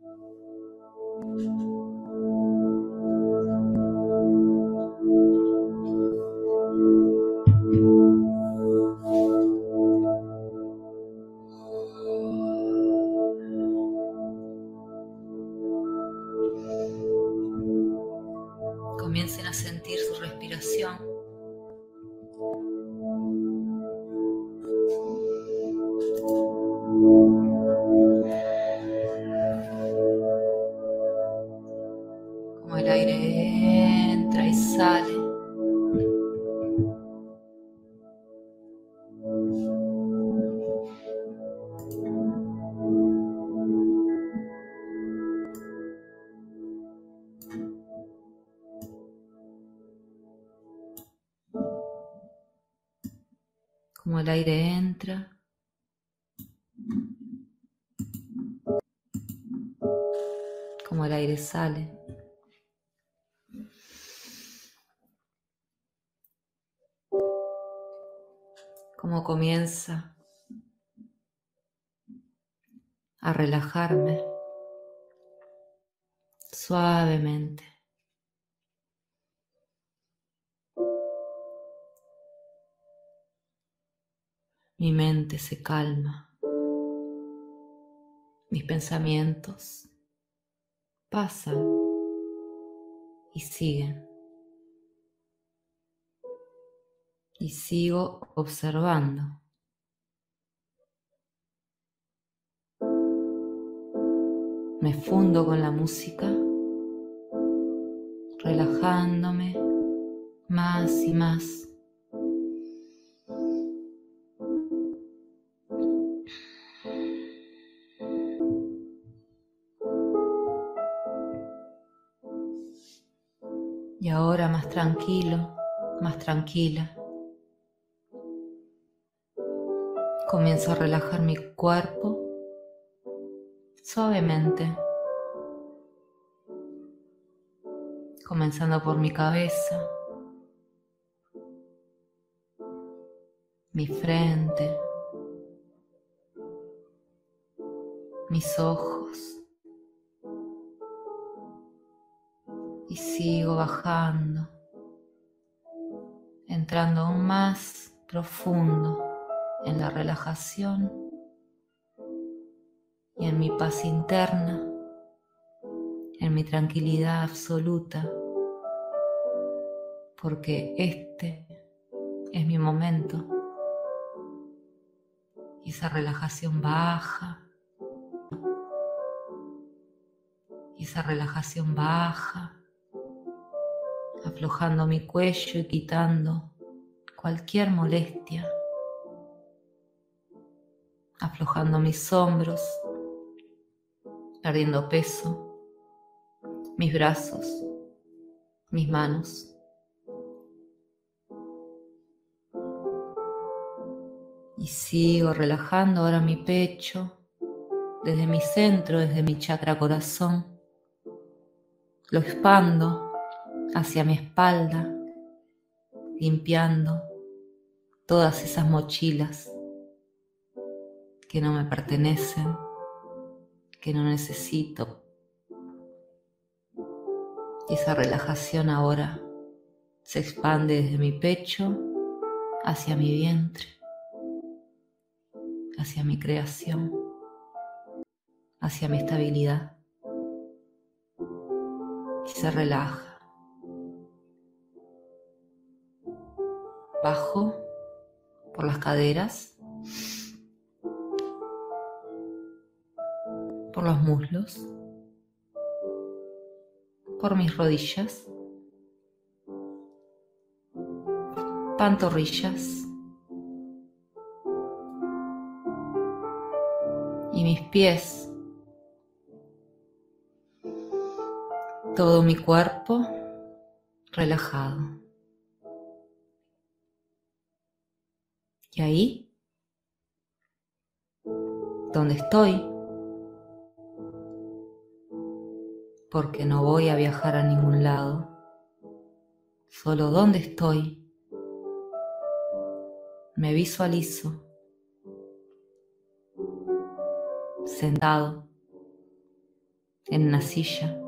Thank you. Como el aire sale. Como comienza a relajarme suavemente. Mi mente se calma. Mis pensamientos pasan y siguen. Y sigo observando. Me fundo con la música, relajándome más y más. Y ahora más tranquilo, más tranquila. Comienzo a relajar mi cuerpo suavemente, comenzando por mi cabeza, mi frente, mis ojos. Sigo bajando, entrando aún más profundo en la relajación y en mi paz interna, en mi tranquilidad absoluta, porque este es mi momento. Y esa relajación baja, y esa relajación baja, aflojando mi cuello y quitando cualquier molestia, aflojando mis hombros, perdiendo peso, mis brazos, mis manos. Y sigo relajando ahora mi pecho, desde mi centro, desde mi chakra corazón. Lo expando hacia mi espalda, limpiando todas esas mochilas que no me pertenecen, que no necesito. Y esa relajación ahora se expande desde mi pecho hacia mi vientre, hacia mi creación, hacia mi estabilidad. Y se relaja. Bajo por las caderas, por los muslos, por mis rodillas, pantorrillas y mis pies, todo mi cuerpo relajado. Y ahí, donde estoy, porque no voy a viajar a ningún lado, solo donde estoy, me visualizo. Sentado. En una silla,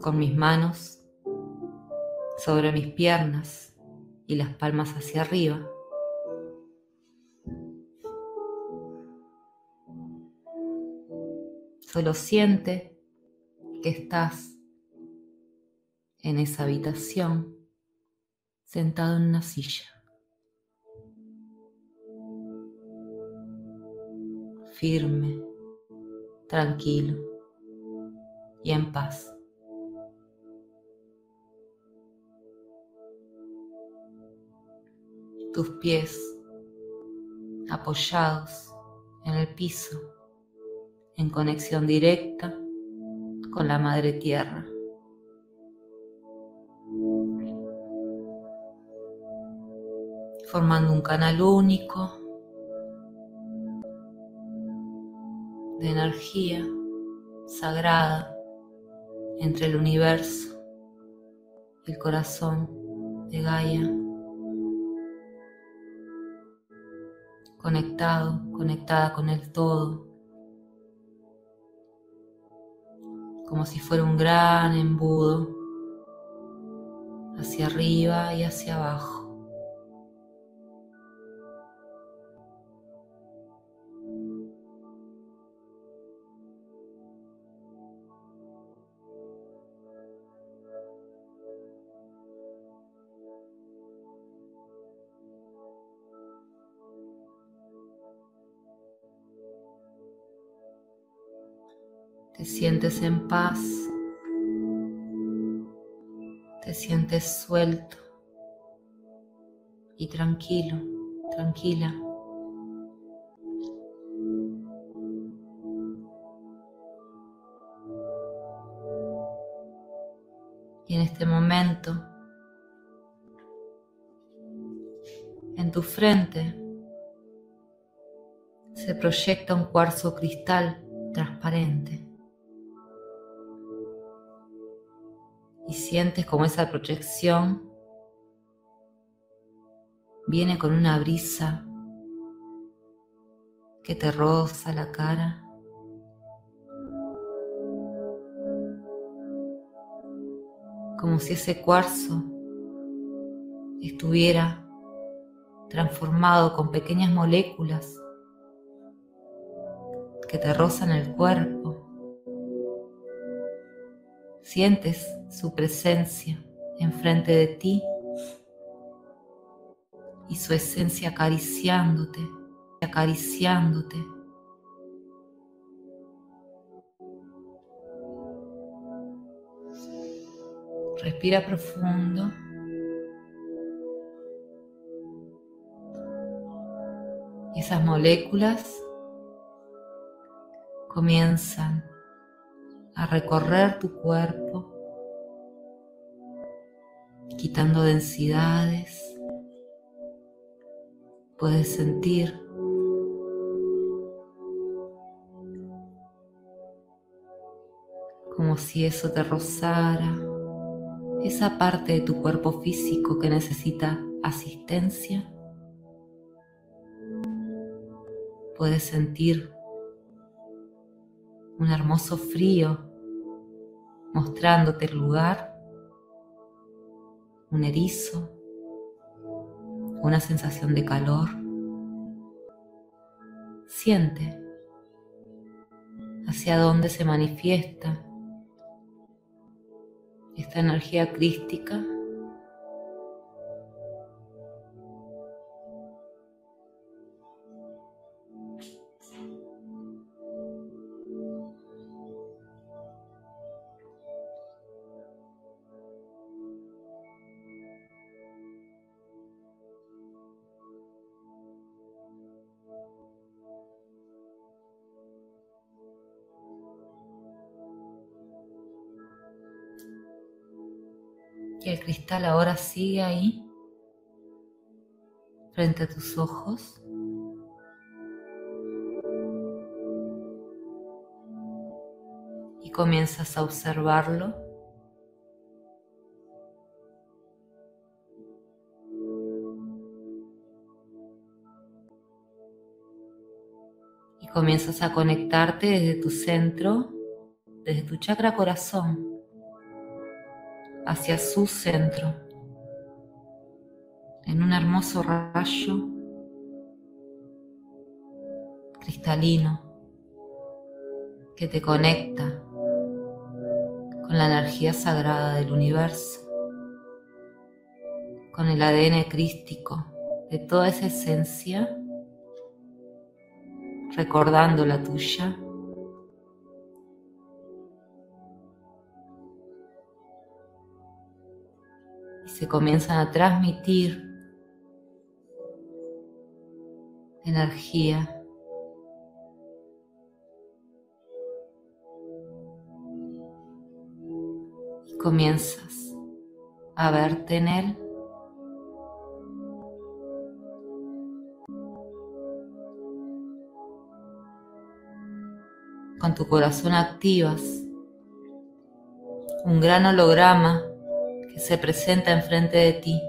con mis manos sobre mis piernas y las palmas hacia arriba. Solo siente que estás en esa habitación sentado en una silla. Firme, tranquilo y en paz. Tus pies apoyados en el piso en conexión directa con la Madre Tierra. formando un canal único de energía sagrada entre el universo y el corazón de Gaia. Conectado, conectada con el todo. Como si fuera un gran embudo hacia arriba y hacia abajo. Te sientes en paz. Te sientes suelto y tranquilo, tranquila. Y en este momento, en tu frente, se proyecta un cuarzo cristal transparente. Sientes como esa proyección viene con una brisa que te roza la cara. Como si ese cuarzo estuviera transformado con pequeñas moléculas que te rozan el cuerpo Sientes su presencia enfrente de ti y su esencia acariciándote, acariciándote. Respira profundo. Esas moléculas comienzan a recorrer tu cuerpo, quitando densidades. Puedes sentir como si eso te rozara, esa parte de tu cuerpo físico que necesita asistencia. Puedes sentir un hermoso frío mostrándote el lugar, un erizo, una sensación de calor. Siente hacia dónde se manifiesta esta energía crística Y el cristal ahora sigue ahí, frente a tus ojos. Y comienzas a observarlo. Y comienzas a conectarte desde tu centro, desde tu chakra corazón, hacia su centro, en un hermoso rayo cristalino que te conecta con la energía sagrada del universo, con el ADN crístico de toda esa esencia, recordando la tuya. Y se comienzan a transmitir energía comienzas a verte en él. Con tu corazón activas un gran holograma que se presenta enfrente de ti.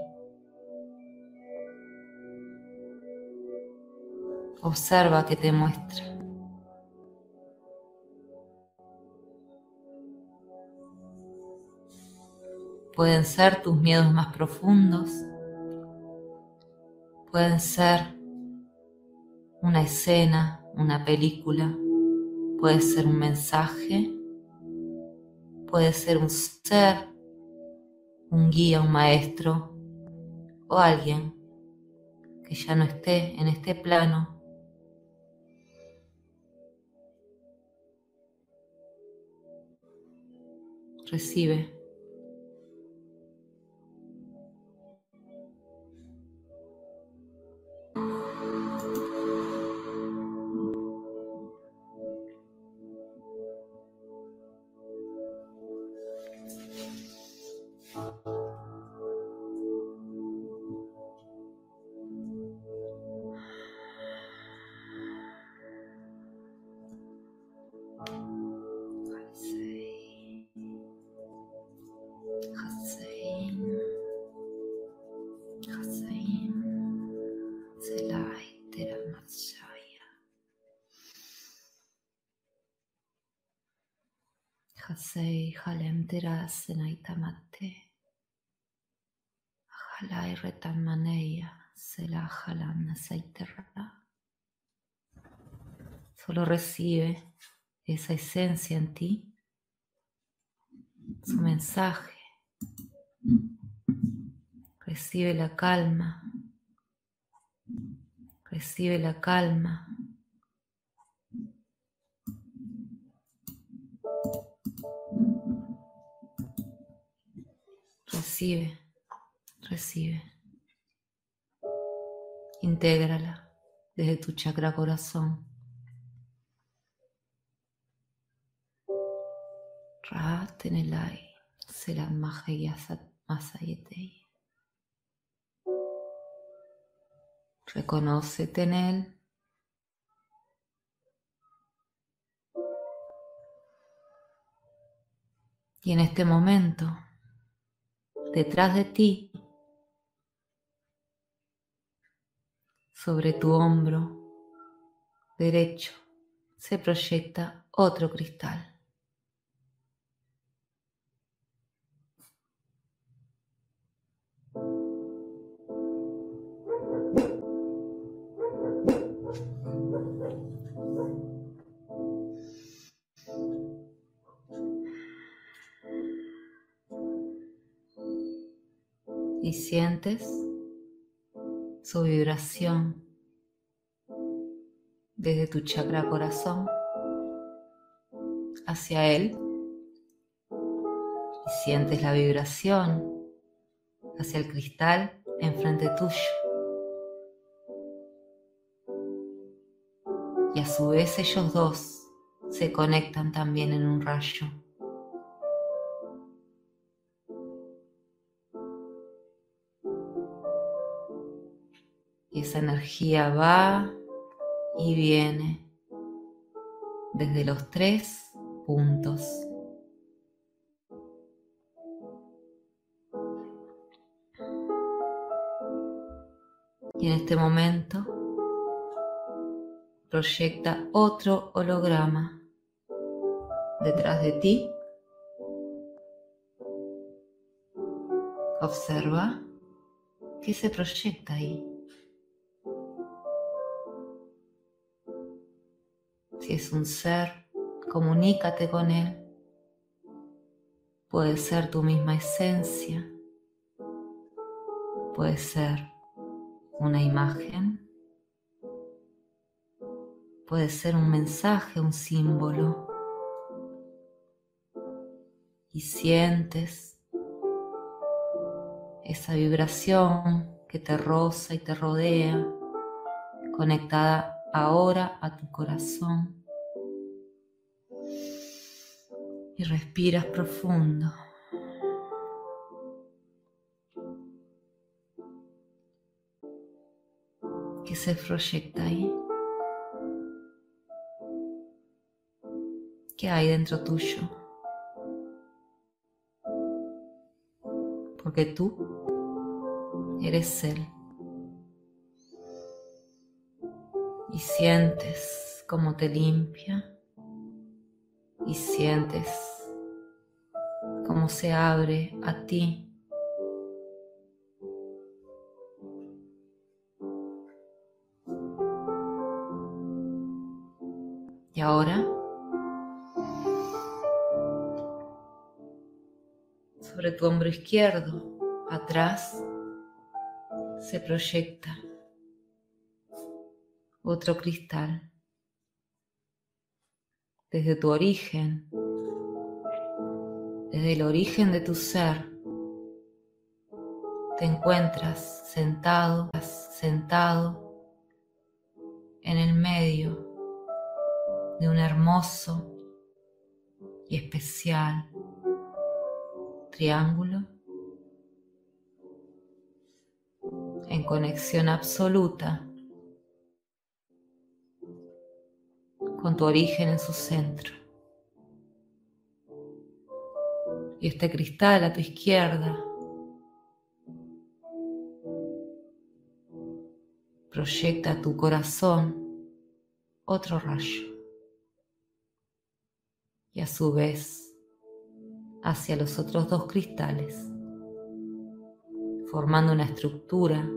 Observa que te muestra. Pueden ser tus miedos más profundos. Pueden ser una escena, una película. Puede ser un mensaje. Puede ser un ser, un guía, un maestro o alguien que ya no esté en este plano. Recibe. Hasei halem senaitamate. Halai retan maneia sela halam Solo recibe esa esencia en ti, su mensaje. Recibe la calma. Recibe la calma. Recibe, recibe. Intégrala desde tu chakra corazón. Ratenelai, Selam Masayetei. Reconócete en él. Y en este momento detrás de ti, sobre tu hombro derecho, se proyecta otro cristal. Y sientes su vibración desde tu chakra corazón hacia él y sientes la vibración hacia el cristal enfrente tuyo. Y a su vez ellos dos se conectan también en un rayo. Esa energía va y viene desde los tres puntos. Y en este momento proyecta otro holograma detrás de ti. Observa qué se proyecta ahí. Es un ser, comunícate con él. Puede ser tu misma esencia. Puede ser una imagen. Puede ser un mensaje, un símbolo. Y sientes esa vibración que te roza y te rodea, conectada ahora a tu corazón. Y respiras profundo. ¿Qué se proyecta ahí? ¿Qué hay dentro tuyo? Porque tú eres Él. Y sientes cómo te limpia y sientes cómo se abre a ti. Y ahora, sobre tu hombro izquierdo, atrás, se proyecta otro cristal desde tu origen, desde el origen de tu ser, te encuentras sentado, sentado en el medio de un hermoso y especial triángulo en conexión absoluta con tu origen en su centro. Y este cristal a tu izquierda proyecta a tu corazón otro rayo. Y a su vez hacia los otros dos cristales, formando una estructura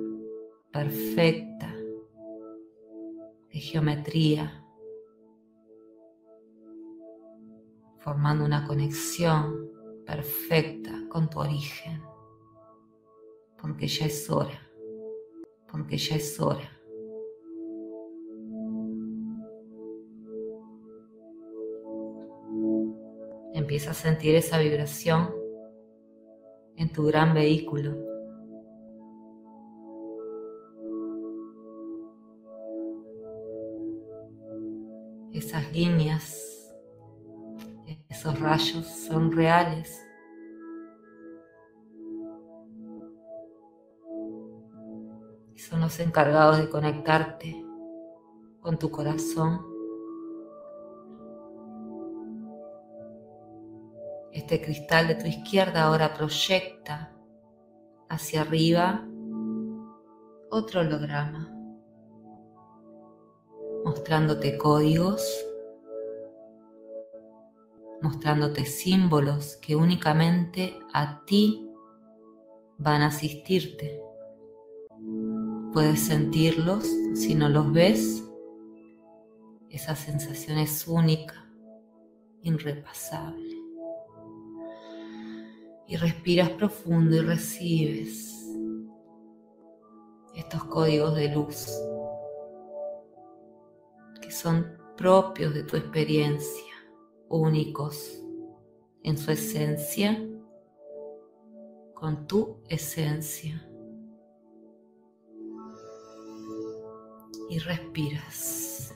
perfecta de geometría formando una conexión perfecta con tu origen, porque ya es hora, porque ya es hora. Empieza a sentir esa vibración en tu gran vehículo. Esas líneas esos rayos son reales. Y son los encargados de conectarte con tu corazón. Este cristal de tu izquierda ahora proyecta hacia arriba otro holograma, mostrándote códigos mostrándote símbolos que únicamente a ti van a asistirte. Puedes sentirlos si no los ves. Esa sensación es única, irrepasable. Y respiras profundo y recibes estos códigos de luz que son propios de tu experiencia únicos en su esencia, con tu esencia. Y respiras.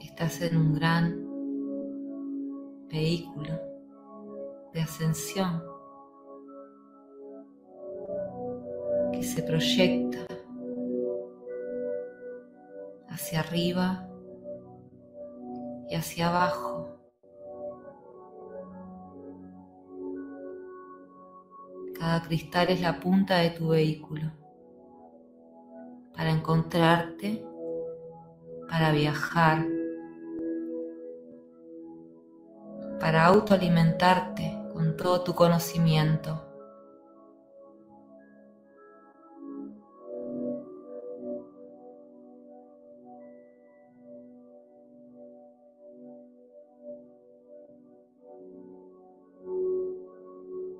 Estás en un gran vehículo de ascensión que se proyecta hacia arriba y hacia abajo. Cada cristal es la punta de tu vehículo para encontrarte, para viajar, para autoalimentarte con todo tu conocimiento.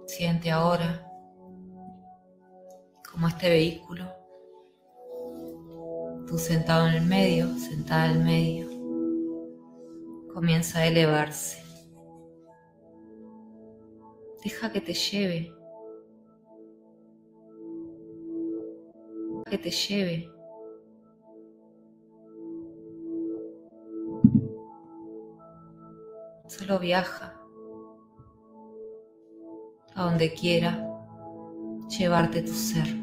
Siente ahora como este vehículo, tú sentado en el medio, sentada en el medio, comienza a elevarse. Deja que te lleve, que te lleve. Solo viaja a donde quiera llevarte tu ser.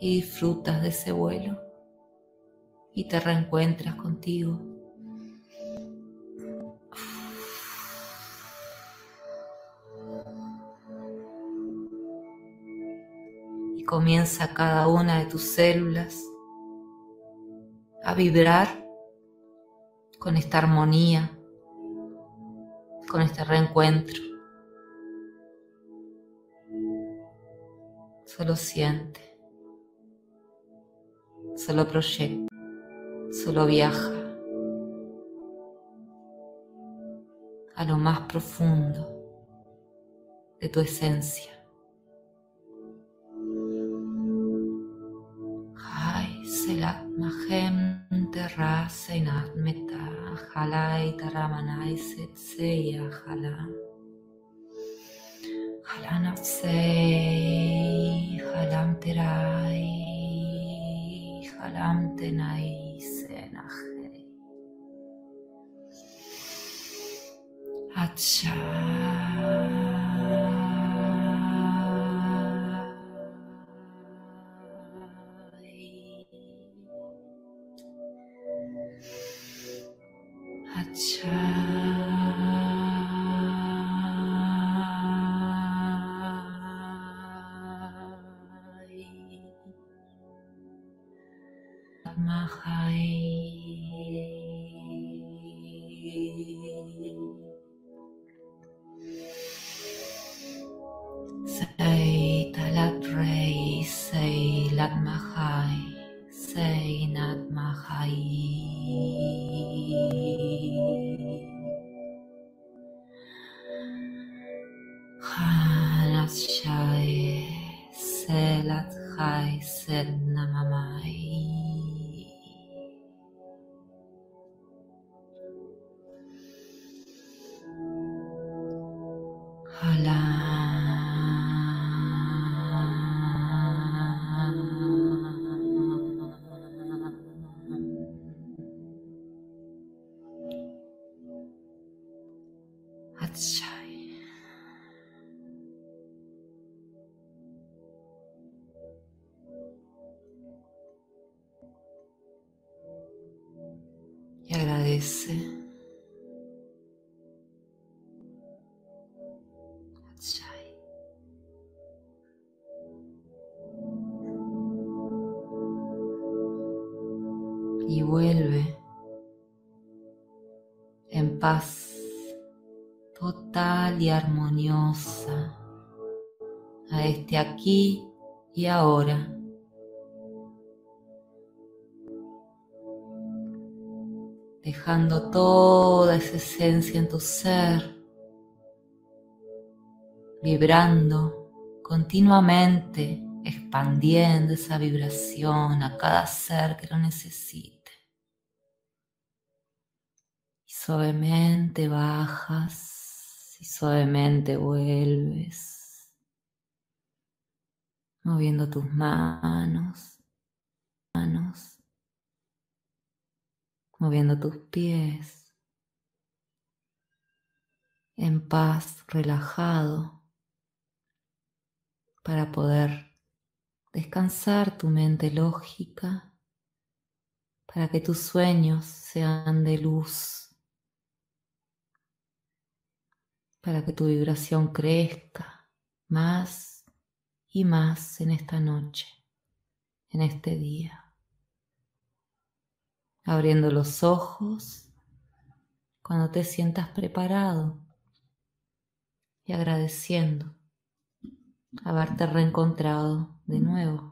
Y disfrutas de ese vuelo y te reencuentras contigo. comienza cada una de tus células a vibrar con esta armonía, con este reencuentro. Solo siente, solo proyecta, solo viaja a lo más profundo de tu esencia. Mahem terra seinat meta halai taramanai setseya hala. Halam sei, halam Adelante, naise, nachei. Achai. Acha. Y Y vuelve en paz total y armoniosa a este aquí y ahora. Dejando toda esa esencia en tu ser, vibrando continuamente, expandiendo esa vibración a cada ser que lo necesite. Y suavemente bajas y suavemente vuelves, moviendo tus manos, moviendo tus pies. en paz, relajado, para poder descansar tu mente lógica, para que tus sueños sean de luz, para que tu vibración crezca más y más en esta noche, en este día. Abriendo los ojos cuando te sientas preparado y agradeciendo haberte reencontrado de nuevo.